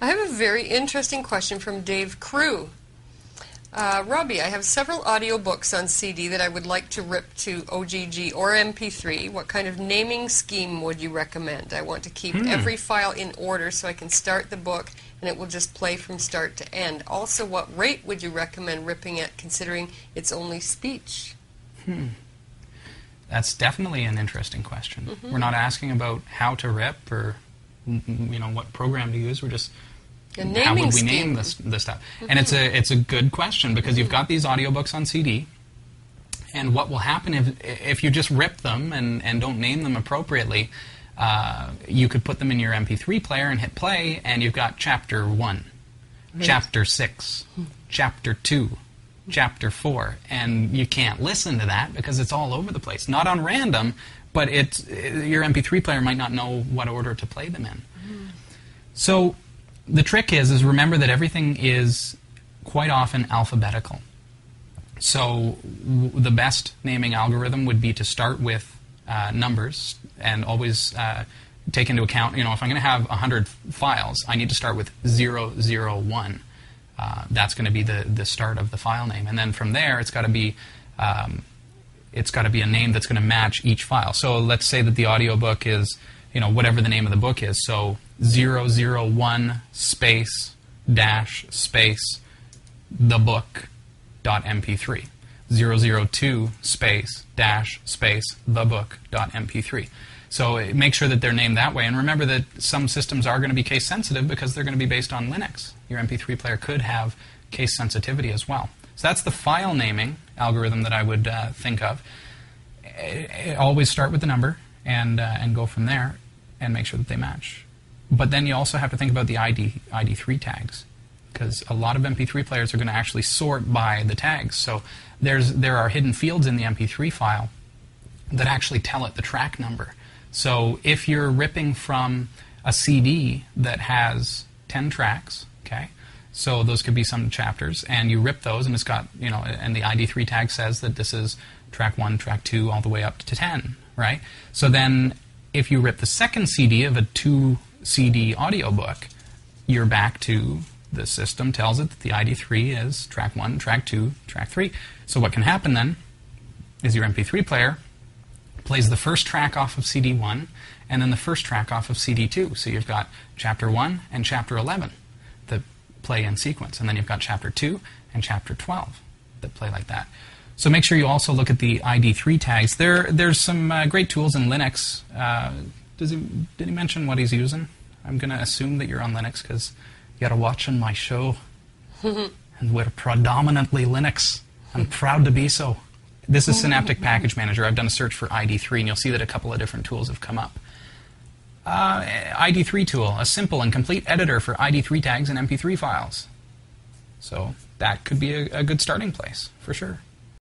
I have a very interesting question from Dave Crew. Uh, Robbie, I have several audiobooks on CD that I would like to rip to OGG or MP3. What kind of naming scheme would you recommend? I want to keep Hmm. every file in order so I can start the book and it will just play from start to end. Also, what rate would you recommend ripping at considering it's only speech? Hmm. That's definitely an interesting question. Mm-hmm. We're not asking about how to rip or Mm-hmm. you know what program to use. We're just how would we scheme. name this this stuff? And mm-hmm. it's a it's a good question because you've mm-hmm. got these audiobooks on CD. And what will happen if if you just rip them and, and don't name them appropriately? Uh, you could put them in your MP3 player and hit play, and you've got chapter one, chapter six, hmm. chapter two, chapter four, and you can't listen to that because it's all over the place. Not on random, but it's your MP3 player might not know what order to play them in. So the trick is is remember that everything is quite often alphabetical. So w- the best naming algorithm would be to start with uh, numbers and always uh, take into account, you know, if I'm going to have 100 files, I need to start with 001. Uh, that's going to be the, the start of the file name. And then from there, it's got to be um, it's got to be a name that's going to match each file. So let's say that the audiobook is, you know, whatever the name of the book is. So 001 space dash space the book dot mp3. 002 space dash space the book dot mp3. So uh, make sure that they're named that way. And remember that some systems are going to be case sensitive because they're going to be based on Linux. Your MP3 player could have case sensitivity as well. So that's the file naming algorithm that I would uh, think of. Always start with the number and uh, and go from there and make sure that they match. But then you also have to think about the ID ID3 tags because a lot of MP3 players are going to actually sort by the tags. So there's there are hidden fields in the MP3 file that actually tell it the track number. So if you're ripping from a CD that has 10 tracks, okay, so those could be some chapters, and you rip those, and it's got, you know, and the ID3 tag says that this is track 1, track 2, all the way up to 10, right? So then if you rip the second CD of a two CD audiobook, you're back to the system tells it that the ID3 is track 1, track 2, track 3. So what can happen then is your MP3 player plays the first track off of CD1 and then the first track off of CD2. So you've got chapter 1 and chapter 11 that play in sequence. And then you've got chapter 2 and chapter 12 that play like that. So make sure you also look at the ID3 tags. There, there's some uh, great tools in Linux. Uh, does he, did he mention what he's using? I'm going to assume that you're on Linux because you got to watching my show. and we're predominantly Linux. I'm proud to be so. This is Synaptic Package Manager. I've done a search for ID3, and you'll see that a couple of different tools have come up. Uh, ID3 tool, a simple and complete editor for ID3 tags and MP3 files. So that could be a, a good starting place, for sure.